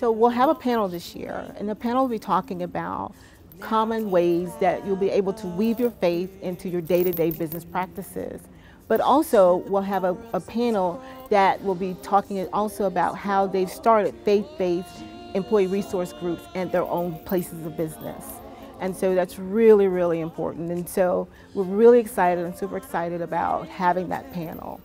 So we'll have a panel this year, and the panel will be talking about common ways that you'll be able to weave your faith into your day-to-day business practices. But also, we'll have a, a panel that will be talking also about how they've started faith-based employee resource groups and their own places of business. And so that's really, really important. And so we're really excited and super excited about having that panel.